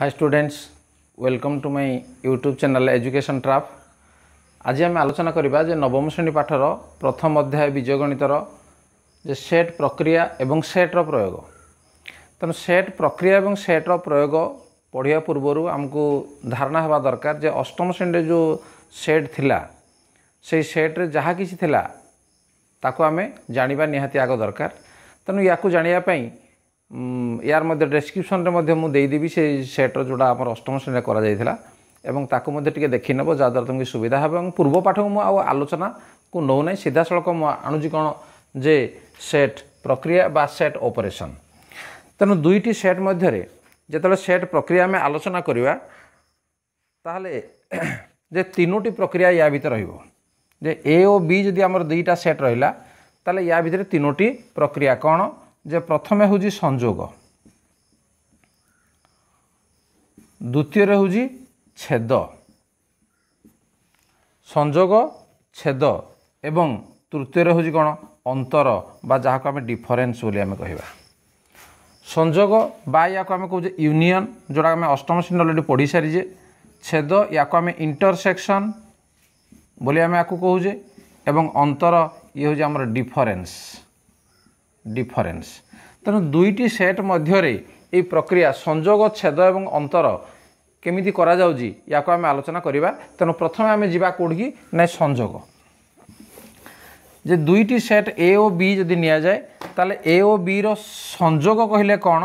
hi students welcome to my YouTube channel education trap ଆଜି ଆମେ ଆଲୋଚନା କରିବା ଯେ ନବମ ଶ୍ରେଣୀ ପାଠର ପ୍ରଥମ ଅଧ୍ୟାୟ ବିଜୟ ଗଣିତର ଯେ ସେଟ୍ ପ୍ରକ୍ରିୟା ଏବଂ ସେଟ୍ର ପ୍ରୟୋଗ ତେଣୁ ସେଟ୍ ପ୍ରକ୍ରିୟା ଏବଂ ସେଟ୍ର ପ୍ରୟୋଗ ପଢ଼ିବା ପୂର୍ବରୁ ଆମକୁ ଧାରଣା ହେବା ଦରକାର ଯେ ଅଷ୍ଟମ ଶ୍ରେଣୀରେ ଯେଉଁ ସେଟ୍ ଥିଲା ସେଇ ସେଟ୍ରେ ଯାହା କିଛି ଥିଲା ତାକୁ ଆମେ ଜାଣିବା ନିହାତି ଆଗ ଦରକାର ତେଣୁ ୟାକୁ ଜାଣିବା ପାଇଁ ইয়ার মধ্যে ডেসক্রিপশনরে মধ্যে ମୁଁ ଦେଇଦେବି ସେଇ ସେଟ୍ର ଯେଉଁଟା ଆମର ଅଷ୍ଟମ ଶ୍ରେଣୀରେ କରାଯାଇଥିଲା ଏବଂ ତାକୁ ମଧ୍ୟ ଟିକେ ଦେଖିନେବ ଯାହାଦ୍ୱାରା ତୁମକୁ ସୁବିଧା ହେବ ଏବଂ ପୂର୍ବ ପାଠକୁ ମୁଁ ଆଉ ଆଲୋଚନାକୁ ନେଉନାହିଁ ସିଧାସଳଖ ମୁଁ ଆଣୁଛି କ'ଣ ଯେ ସେଟ୍ ପ୍ରକ୍ରିୟା ବା ସେଟ୍ ଅପରେସନ୍ ତେଣୁ ଦୁଇଟି ସେଟ୍ ମଧ୍ୟରେ ଯେତେବେଳେ ସେଟ୍ ପ୍ରକ୍ରିୟା ଆମେ ଆଲୋଚନା କରିବା ତାହେଲେ ଯେ ତିନୋଟି ପ୍ରକ୍ରିୟା ୟା ଭିତରେ ରହିବ ଯେ ଏ ଓ ବି ଯଦି ଆମର ଦୁଇଟା ସେଟ୍ ରହିଲା ତାହେଲେ ୟା ଭିତରେ ତିନୋଟି ପ୍ରକ୍ରିୟା କ'ଣ ଯେ ପ୍ରଥମେ ହେଉଛି ସଂଯୋଗ ଦ୍ୱିତୀୟରେ ହେଉଛି ଛେଦ ସଂଯୋଗ ଛେଦ ଏବଂ ତୃତୀୟରେ ହେଉଛି କ'ଣ ଅନ୍ତର ବା ଯାହାକୁ ଆମେ ଡିଫରେନ୍ସ ବୋଲି ଆମେ କହିବା ସଂଯୋଗ ବା ୟାକୁ ଆମେ କହୁଛେ ୟୁନିଅନ୍ ଯେଉଁଟା ଆମେ ଅଷ୍ଟମ ଶ୍ରେଣୀ ଅଲରେଡ଼ି ପଢ଼ିସାରିଛେ ଛେଦ ୟାକୁ ଆମେ ଇଣ୍ଟରସେକ୍ସନ୍ ବୋଲି ଆମେ ୟାକୁ କହୁଛେ ଏବଂ ଅନ୍ତର ଇଏ ହେଉଛି ଆମର ଡିଫରେନ୍ସ ডিফরেন্স ତେଣୁ ଦୁଇଟି ସେଟ୍ ମଧ୍ୟରେ ଏହି ପ୍ରକ୍ରିୟା ସଂଯୋଗ ଛେଦ ଏବଂ ଅନ୍ତର କେମିତି କରାଯାଉଛି ୟାକୁ ଆମେ ଆଲୋଚନା କରିବା ତେଣୁ ପ୍ରଥମେ ଆମେ ଯିବା କେଉଁଠିକି ନା ସଂଯୋଗ ଯେ ଦୁଇଟି ସେଟ୍ ଏ ଓ ବି ଯଦି ନିଆଯାଏ ତାହେଲେ ଏ ଓ ବିର ସଂଯୋଗ କହିଲେ କ'ଣ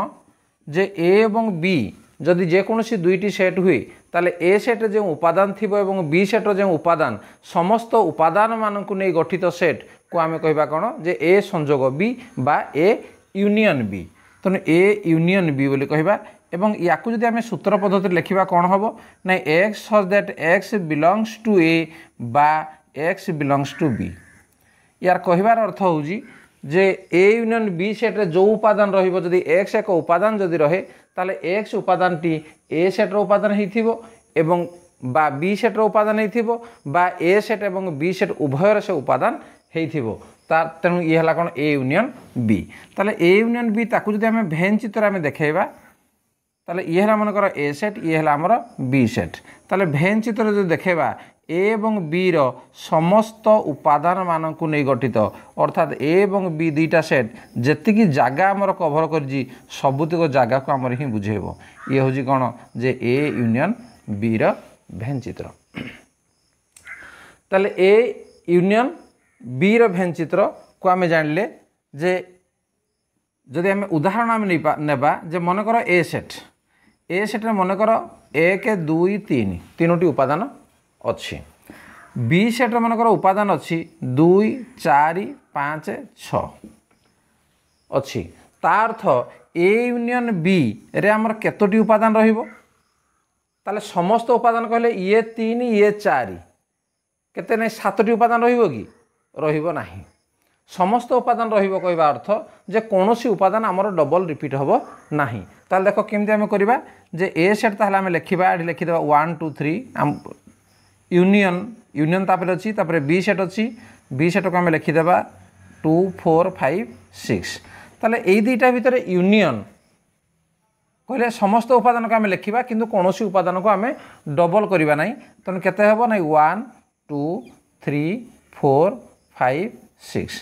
ଯେ ଏ ଏବଂ ବି ଯଦି ଯେକୌଣସି ଦୁଇଟି ସେଟ୍ ହୁଏ ତାହେଲେ ଏ ସେଟ୍ ଯେଉଁ ଉପାଦାନ ଥିବ ଏବଂ ବି ସେଟ୍ର ଯେଉଁ ଉପାଦାନ ସମସ୍ତ ଉପାଦାନମାନଙ୍କୁ ନେଇ ଗଠିତ ସେଟ୍କୁ ଆମେ କହିବା କ'ଣ ଯେ ଏ ସଂଯୋଗ ବି ବା ଏ ইউনিয়ন ବି ତେଣୁ ଏ ইউনিয়ন ବି ବୋଲି କହିବା এবং ইয়াকু যদি আমি সূত্র পদ্ধতি লিখবা কোণ হব না x such that x belongs to A বা এক্স বিলংস টু বি ইয়ার কহবার অর্থ হচ্ছে যে এ ইউনিয়ন বি সেটে যে উপাদান রহব যদি এক্স এক উপাদান যদি রহে ତାହେଲେ ଏକ୍ସ ଉପାଦାନଟି ଏ ସେଟ୍ର ଉପାଦାନ ହୋଇଥିବ এবং বা বি সেটের উপাদান হয়েছিল বা এ সেট এবং বি সেট উভয়ের সে উপাদান হয়েছিল তার তেমন ইয়ে হল কোণ এ ইউনিয়ন বি তাহলে এ ইউনিয়ন বি তাকে যদি আমি ভেন চিত্রে আমি দেখাইবা তাহলে ইয়ে হল মনে কর এ সেট ইয়ে হল আমার বি সেট তাহলে ভেন চিত্র যদি দেখাইবা ଏ ଏବଂ ବିର ସମସ୍ତ ଉପାଦାନମାନଙ୍କୁ ନେଇ ଗଠିତ ଅର୍ଥାତ୍ ଏ ଏବଂ ବି ଦୁଇଟା ସେଟ୍ ଯେତିକି ଜାଗା ଆମର କଭର କରିଛି ସବୁତକ ଜାଗାକୁ ଆମର ହିଁ ବୁଝେଇବ ଇଏ ହେଉଛି କ'ଣ ଯେ ଏ ୟୁନିୟନ୍ ବିର ଭେନ୍ ଚିତ୍ର ତାହେଲେ ଏ ୟୁନିୟନ୍ ବିର ଭେନ୍ ଚିତ୍ରକୁ ଆମେ ଜାଣିଲେ ଯେ ଯଦି ଆମେ ଉଦାହରଣ ଆମେ ନେବା ଯେ ମନେକର ଏ ସେଟ୍ ଏ ସେଟ୍ରେ ମନେକର ଏକ ଦୁଇ ତିନି ତିନୋଟି ଉପାଦାନ ଅଛି ବି ସେଟ୍ର ମନେକର ଉପାଦାନ ଅଛି ଦୁଇ ଚାରି ପାଞ୍ଚ ଛଅ ଅଛି ତା ଅର୍ଥ ଏ ୟୁନିଅନ୍ ବିରେ ଆମର କେତୋଟି ଉପାଦାନ ରହିବ ତାହେଲେ ସମସ୍ତ ଉପାଦାନ କହିଲେ ଇଏ ତିନି ଇଏ ଚାରି କେତେ ନାହିଁ ସାତଟି ଉପାଦାନ ରହିବ କି ରହିବ ନାହିଁ ସମସ୍ତ ଉପାଦାନ ରହିବ କହିବା ଅର୍ଥ ଯେ କୌଣସି ଉପାଦାନ ଆମର ଡବଲ୍ ରିପିଟ୍ ହେବ ନାହିଁ ତାହେଲେ ଦେଖ କେମିତି ଆମେ କରିବା ଯେ ଏ ସେଟ୍ ତାହେଲେ ଆମେ ଲେଖିବା ଏଠି ଲେଖିଦେବା one two three union union ତାପରେ ଅଛି ତାପରେ ବି ସେଟ୍ ଅଛି ବି ସେଟ୍କୁ ଆମେ ଲେଖିଦେବା ଟୁ ଫୋର୍ ଫାଇଭ୍ ସିକ୍ସ ତାହେଲେ ଏଇ ଦୁଇଟା ଭିତରେ ୟୁନିୟନ୍ କହିଲେ ସମସ୍ତ ଉପାଦାନକୁ ଆମେ ଲେଖିବା କିନ୍ତୁ କୌଣସି ଉପାଦାନକୁ ଆମେ ଡବଲ୍ କରିବା ନାହିଁ ତେଣୁ କେତେ ହେବ ନାହିଁ one two three four five six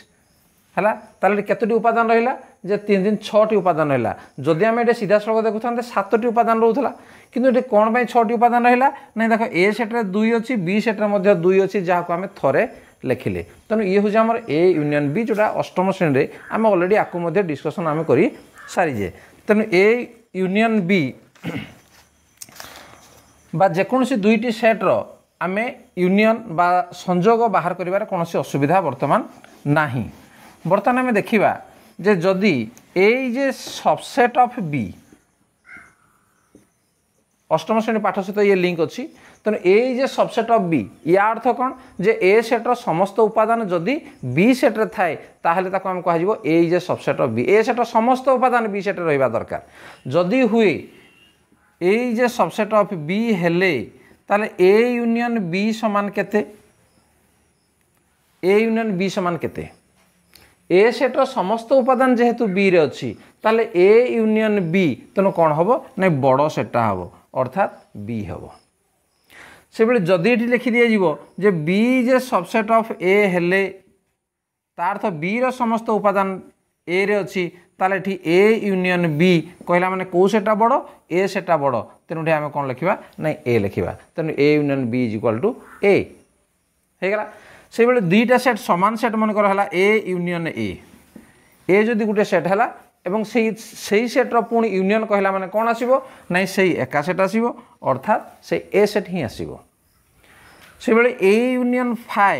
ହେଲା ତାହେଲେ ଏଠି କେତୋଟି ଉପାଦାନ ରହିଲା ଯେ ତିନି ତିନି ଛଅଟି ଉପାଦାନ ରହିଲା ଯଦି ଆମେ ଏଠି ସିଧାସଳଖ ଦେଖୁଥାନ୍ତେ ସାତଟି ଉପାଦାନ ରହୁଥିଲା କିନ୍ତୁ ଏଠି କ'ଣ ପାଇଁ ଛଅଟି ଉପାଦାନ ରହିଲା ନାହିଁ ଦେଖ ଏ ସେଟ୍ରେ ଦୁଇ ଅଛି ବି ସେଟ୍ରେ ମଧ୍ୟ ଦୁଇ ଅଛି ଯାହାକୁ ଆମେ ଥରେ ଲେଖିଲେ ତେଣୁ ଇଏ ହେଉଛି ଆମର ଏ ୟୁନିୟନ୍ ବି ଯେଉଁଟା ଅଷ୍ଟମ ଶ୍ରେଣୀରେ ଆମେ ଅଲରେଡ଼ି ଆକୁ ମଧ୍ୟ ଡିସ୍କସନ୍ ଆମେ କରି ସାରିଛେ ତେଣୁ ଏ ୟୁନିୟନ୍ ବି বা যেকୌଣସି ଦୁଇଟି ସେଟ୍ର ଆମେ ୟୁନିୟନ୍ ବା ସଂଯୋଗ ବାହାର କରିବାରେ କୌଣସି ଅସୁବିଧା ବର୍ତ୍ତମାନ ନାହିଁ বর্তমানে আমি দেখিবা যে যদি এই যে সবসেট অফ বি অষ্টম শ্রেণী পাঠ সহ ইয়ে লিঙ্ক অছি তেমন এই যে সবসেট অফ বি ইয়া অর্থ কোণ যে এ সেটর সমস্ত উপাদান যদি বি সেটরে থাকে তাহলে তাকে আমি কুহযোগ এই যে সবসেট অফ বি এ সেটর সমস্ত উপাদান বি সেটে রহবা দরকার যদি হুয়ে এই যে সবসেট অফ বি হলে তাহলে এ ইউনিয়ন বি সমান কেতে এ ইউনিয়ন বি সমান কেতে ଏ ସେଟ୍ର ସମସ୍ତ ଉପାଦାନ ଯେହେତୁ ବିରେ ଅଛି ତାହେଲେ ଏ ୟୁନିୟନ୍ ବି ତେଣୁ କ'ଣ ହେବ ନା ବଡ଼ ସେଟ୍ଟା ହେବ ଅର୍ଥାତ୍ ବି ହେବ ସେଭଳି ଯଦି ଏଠି ଲେଖି ଦିଆଯିବ ଯେ ବି ଯେ ସବସେଟ୍ ଅଫ୍ ଏ ହେଲେ ତା ଅର୍ଥ ବିର ସମସ୍ତ ଉପାଦାନ ଏରେ ଅଛି ତାହେଲେ ଏଠି ଏ ୟୁନିୟନ୍ ବି କହିଲା ମାନେ କେଉଁ ସେଟ୍ଟା ବଡ଼ ଏ ସେଟ୍ଟା ବଡ଼ ତେଣୁ ଏଠି ଆମେ କ'ଣ ଲେଖିବା ନାଇଁ ଏ ଲେଖିବା ତେଣୁ A union B is equal to A ହେଇଗଲା সেইভাবে দুইটা সেট সমান সেট মনেকর হল এ ইউনিয়ন এ এ যদি গোটে সেট হল এবং সেই সেই সেট্র পুঁ ইউনিয়ন কহিলা মানে কোণ আসব না সেই একা সেট আসব অর্থাৎ সেই এ সেট হি আসব সেইভাবে এ ইউনিয়ন ফাই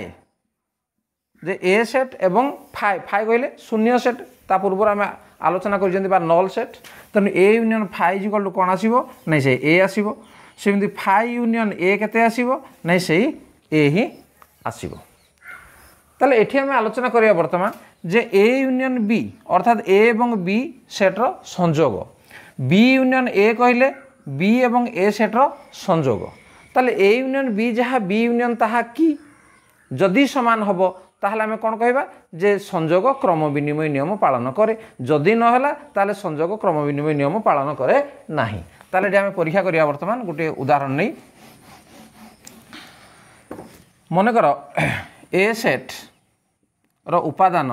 যে এ সেট এবং ফাই ফাই কহিলে শূন্য সেট তা পূর্বর আমি আলোচনা করছেন বা নল সেট তেমন A union phi is equal to কোণ আসব না সেই এ আসব সেমি ফাই ইউনিয়ন এ কেতে আসব না সেই এ হি আসব তাহলে এটি আমি আলোচনা করা বর্তমান যে এ ইউনিয়ন বি অর্থাৎ এ এবং বি সেটর সংযোগ বি ইউনিয়ন এ কহিলে বি এবং এ সেটর সংযোগ তাহলে এ ইউনিয়ন বি যাহা বি ইউনিয়ন তাহা কি যদি সমান হব তাহলে আমি কোণ কহবা যে সংযোগ ক্রম বিনিময় নিয়ম পালন করে যদি নহলা তাহলে সংযোগ ক্রম বিনিময় নিয়ম পালন করে না তাহলে এটি আমি পরীক্ষা করা বর্তমান গোটিয়ে উদাহরণ নেই মনে কর এ সেট ର ଉପାଦାନ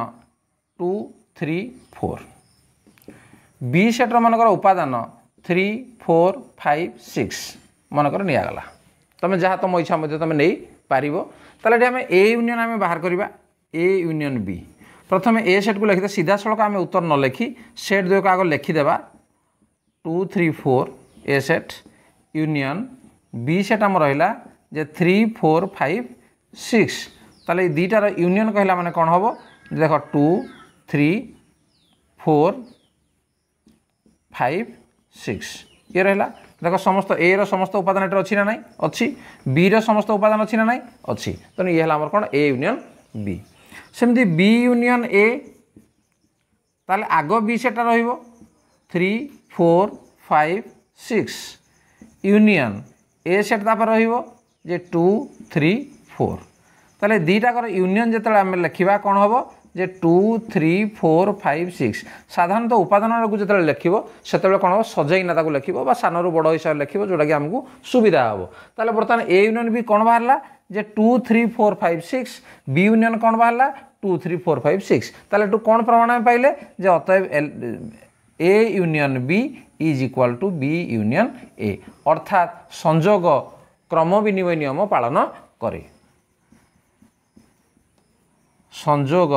ଟୁ থ্রি ফোর বি সেটর মনকর উপাদান থ্রি ফোর ফাইভ সিক্স মনকর নিগলা তুমি যা তুম ইচ্ছা মধ্যে তুমি নেই পারিব তাহলে এটি আমি এ ইউনিয়ন আমি বাহার করা এ ইউনিয়ন বি প্রথমে এ সেটকু লেখিদে সিধাসলখ আমি উত্তর ন লেখি সেট দুইক আগ লেখিদেবা two three four A set union B set আমার রহিলা যে থ্রি ফোর ফাইভ সিক্স তাহলে এই দুইটার ইউনিয়ন কহিলা মানে কম হব দেখ two three four five six ইয়ে রহলা দেখ সমস্ত এ র সমস্ত উপাদান এটা অছি না নাই অছি বি র সমস্ত উপাদান অছি না নাই অছি তেমন ইয়ে হল আমার কোণ এ ইউনিয়ন বি সেমতি বি ইউনিয়ন এ তাহলে আগ বি সেটা রহব three four five six union A সেটা তারপরে রহব যে টু থ্রি ফোর তাহলে দুইটাকর ইউনিয়ন যেতবে আমি লেখা কম হব যে two three four five six সাধারণত উপাদানটাকে যেত লেখব সেতবে কম হব সজাইনা তাকে লেখব বা সানর বড় হিসাবে লেখব যেটা কি আমি সুবিধা হব তাহলে বর্তমানে এ ইউনিয়ন বি কম বাহারা যে two three four five six B union কম বাহারা two three four five six তাহলে একটু কোণ প্রমাণ আমি পাইলে যে অতএব A union B is equal to B union A অর্থাৎ সংযোগ ক্রম বিনিময় নিয়ম পালন করে ସଂଯୋଗ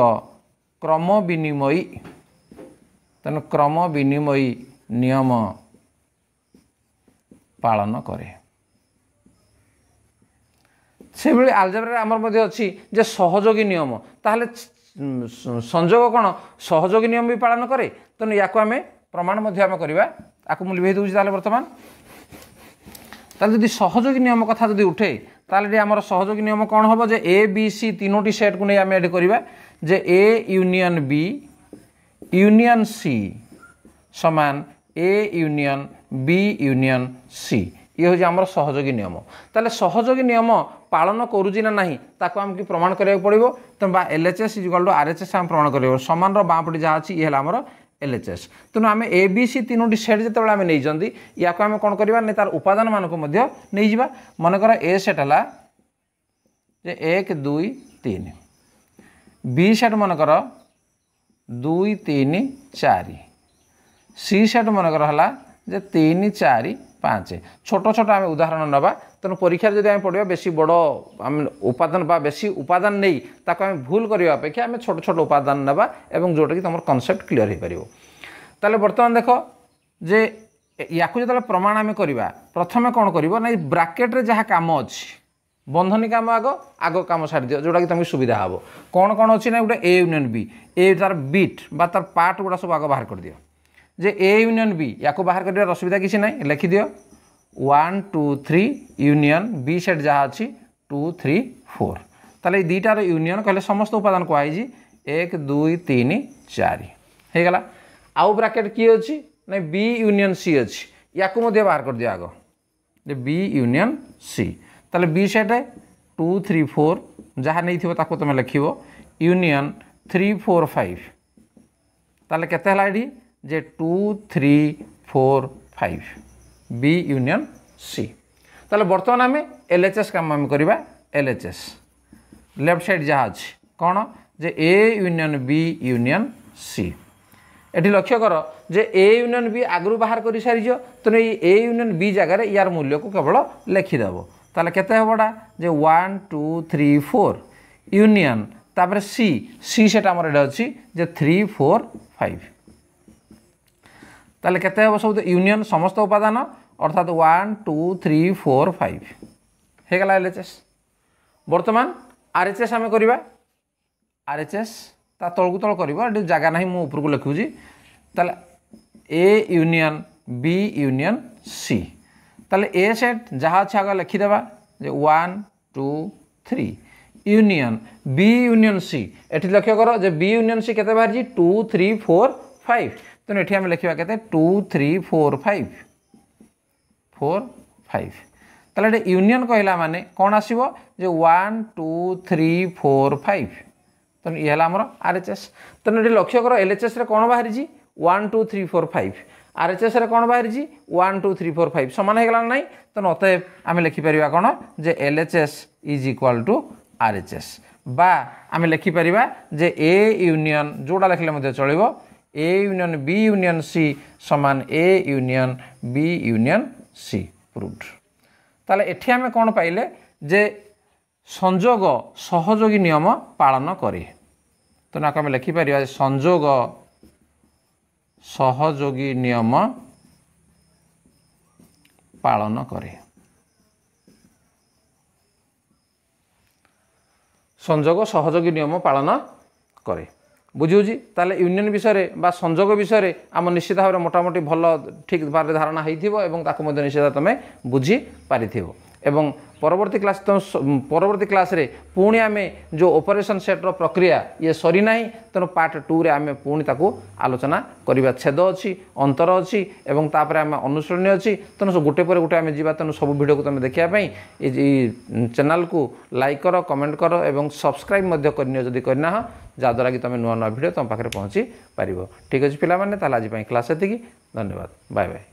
କ୍ରମ ବିନିମୟୀ ତେଣୁ କ୍ରମ ବିନିମୟୀ ନିୟମ ପାଳନ କରେ ସେଭଳି ଆଲଜେବ୍ରାରେ ଆମର ମଧ୍ୟ ଅଛି ଯେ ସହଯୋଗୀ ନିୟମ ତାହେଲେ ସଂଯୋଗ କ'ଣ ସହଯୋଗୀ ନିୟମ ବି ପାଳନ କରେ ତେଣୁ ୟାକୁ ଆମେ ପ୍ରମାଣ ମଧ୍ୟ ଆମେ କରିବା ଆକୁ ମୁଁ ଲିଭାଇ ଦେଉଛି ତାହେଲେ ବର୍ତ୍ତମାନ ତାହେଲେ ଯଦି ସହଯୋଗୀ ନିୟମ କଥା ଯଦି ଉଠେ তাহলে এটি আমার সহযোগী নিয়ম কম হব যে এ বি সি তিনোটি সেট কু আমি এটি করা যে A union B union C সমান A union B union C ইয়ে হচ্ছে আমার সহযোগী নিয়ম তাহলে সহযোগী নিয়ম পালন করুছি না না তাকে আমি প্রমাণ করা পড়ব তেমন বা LHS is equal to RHS আমি প্রমাণ করব সমান বাঁপটি যা আছে ইয়ে হল আমার ଏଲ୍ଏଚ୍ଏସ୍ ତେଣୁ ଆମେ ଏ ବି ସି ତିନୋଟି ସେଟ୍ ଯେତେବେଳେ ଆମେ ନେଇଛନ୍ତି ୟାକୁ ଆମେ କ'ଣ କରିବା ନା ତା'ର ଉପାଦାନମାନଙ୍କୁ ମଧ୍ୟ ନେଇଯିବା ମନେକର ଏ ସେଟ୍ ହେଲା ଯେ ଏକ ଦୁଇ ତିନି ବି ସେଟ୍ ମନେକର ଦୁଇ ତିନି ଚାରି ସି ସେଟ୍ ମନେକର ହେଲା ଯେ ତିନି ଚାରି ପାଞ୍ଚ ଛୋଟ ଛୋଟ ଆମେ ଉଦାହରଣ ନେବା ତେଣୁ ପରୀକ୍ଷାରେ ଯଦି ଆମେ ପଢ଼ିବା ବେଶୀ ବଡ଼ ଆମେ ଉପାଦାନ ବା ବେଶୀ ଉପାଦାନ ନେଇ ତାକୁ ଆମେ ଭୁଲ କରିବା ଅପେକ୍ଷା ଆମେ ଛୋଟ ଛୋଟ ଉପାଦାନ ନେବା ଏବଂ ଯେଉଁଟାକି ତୁମର କନସେପ୍ଟ କ୍ଲିଅର୍ ହୋଇପାରିବ ତାହେଲେ ବର୍ତ୍ତମାନ ଦେଖ ଯେ ୟାକୁ ଯେତେବେଳେ ପ୍ରମାଣ ଆମେ କରିବା ପ୍ରଥମେ କ'ଣ କରିବ ନା ଏଇ ବ୍ରାକେଟ୍ରେ ଯାହା କାମ ଅଛି ବନ୍ଧନୀ କାମ ଆଗ ଆଗ କାମ ସାରିଦିଅ ଯେଉଁଟାକି ତୁମକୁ ସୁବିଧା ହେବ କ'ଣ କ'ଣ ଅଛି ନା ଗୋଟେ ଏ ୟୁନିୟନ୍ ବି ଏ ତା'ର ବିଟ୍ ବା ତା'ର ପାର୍ଟ ଗୁଡ଼ା ସବୁ ଆଗ ବାହାର କରିଦିଅ যে এ ইউনিয়ন বি ইয়াকে বাহার করার অসুবিধা কিছু নাই লেখি দিও one two three union B set যা আছে টু থ্রি ফোর তাহলে এই দুইটার ইউনিয়ন কহিলে সমস্ত উপাদান কুয়া কুহাইছি এক দুই তিন চারি হয়ে গেল আউ ব্রাকেট কি অছি না বি ইউনিয়ন সি অছি ইয়াকে মধ্যে বাহার করে দিও আগ যে বি ইউনিয়ন সি তাহলে B set two three four যা নেই তাকে তুমি লেখিব ইউনিয়ন থ্রি ফোর ফাইভ তাহলে কেতে হল এটি যে two three four five B union C তাহলে বর্তমান আমি এলএচএস কাম আমি করা এলএচএস লেফট সাইড যা আছে কোণ যে A union B union C এটি লক্ষ্য কর যে এ ইউনিয়ন বি আগু বাহার করে সারিছ তেমন এই এ ইউনিয়ন বি জায়গায় ইয়ার মূল্যকে কেবল লেখিদেব তাহলে কেতে হবটা যে one two three four union তাপরে সি সি সেটা আমার এটা অছি যে থ্রি ফোর ফাইভ তাহলে কেতে হব সব ইউনিয়ন সমস্ত উপাদান অর্থাৎ one two three four five হয়ে গেল এল এচ এস বর্তমান আর এচ এস আমি করা আর এচ এস তা তলকু তল করব এটি জায়গা না মু উপরকু লিখুছি তাহলে A union B union C তাহলে এ সেট যা আছে আগে লিখিদেবা যে one two three union B union C এটি লক্ষ্য কর যে বি ইউনিয়ন সি কেতে বাহারি টু থ্রি ফোর ফাইভ ତେଣୁ ଏଠି ଆମେ ଲେଖିବା କେତେ two three four five four five ତାହେଲେ ଏଠି ୟୁନିୟନ୍ କହିଲା ମାନେ କ'ଣ ଆସିବ ଯେ one two three four five ତେଣୁ ଇଏ ହେଲା ଆମର ଆର୍ ଏଚ୍ ଏସ୍ ତେଣୁ ଏଠି ଲକ୍ଷ୍ୟ କର ଏଲ୍ ଏଚ୍ ଏସ୍ରେ କ'ଣ ବାହାରିଛି one two three four five R H ଏସ୍ରେ କ'ଣ ବାହାରିଛି one two three four five ସମାନ ହେଇଗଲା ନା ନାହିଁ ତେଣୁ ଅତଏବ ଆମେ ଲେଖିପାରିବା କ'ଣ ଯେ L H S is equal to R H S ବା ଆମେ ଲେଖିପାରିବା ଯେ ଏ ୟୁନିୟନ୍ ଯେଉଁଟା ଲେଖିଲେ ମଧ୍ୟ ଚଳିବ A union B union C ସମାନ A union B union C proved ତାହେଲେ ଏଠି ଆମେ କ'ଣ ପାଇଲେ ଯେ ସଂଯୋଗ ସହଯୋଗୀ ନିୟମ ପାଳନ କରେ ତେଣୁକୁ ଆମେ ଲେଖିପାରିବା ଯେ ସଂଯୋଗ ସହଯୋଗୀ ନିୟମ ପାଳନ କରେ ସଂଯୋଗ ସହଯୋଗୀ ନିୟମ ପାଳନ କରେ বুঝিছি তাহলে ইউনিয়ন বিষয়ে বা সংযোগ বিষয়ে আমার নিশ্চিত ভাবে মোটামুটি ভাল ঠিক ভাবে ধারণা হয়েছিল এবং তাকে নিশ্চিত তুমি বুঝি বুঝিপারি এবং পরবর্তী ক্লাস পরবর্তী ক্লাসে পুଣି ଆମେ ଯେଉଁ ଅପରେସନ୍ ସେଟ୍ର ପ୍ରକ୍ରିୟା ଇଏ ସରିନାହିଁ ତେଣୁ ପାର୍ଟ ଟୁରେ ଆମେ ପୁଣି ତାକୁ ଆଲୋଚନା କରିବା ଛେଦ ଅଛି ଅନ୍ତର ଅଛି ଏବଂ ତାପରେ ଆମେ ଅନୁସରଣୀୟ ଅଛି ତେଣୁ ଗୋଟେ ପରେ ଗୋଟେ ଆମେ ଯିବା ତେଣୁ ସବୁ ଭିଡ଼ିଓକୁ ତୁମେ ଦେଖିବା ପାଇଁ ଏଇ ଚ୍ୟାନେଲ୍କୁ ଲାଇକ୍ କର କମେଣ୍ଟ କର ଏବଂ ସବସ୍କ୍ରାଇବ୍ ମଧ୍ୟ କରିନିଅ ଯଦି କରିନାହ ଯାହାଦ୍ୱାରା କି ତୁମେ ନୂଆ ନୂଆ ଭିଡ଼ିଓ ତୁମ ପାଖରେ ପହଞ୍ଚି ପାରିବ ଠିକ୍ ଅଛି ପିଲାମାନେ ତାହେଲେ ଆଜି ପାଇଁ କ୍ଲାସ୍ ଏତିକି ଧନ୍ୟବାଦ ବାଏ ବାଏ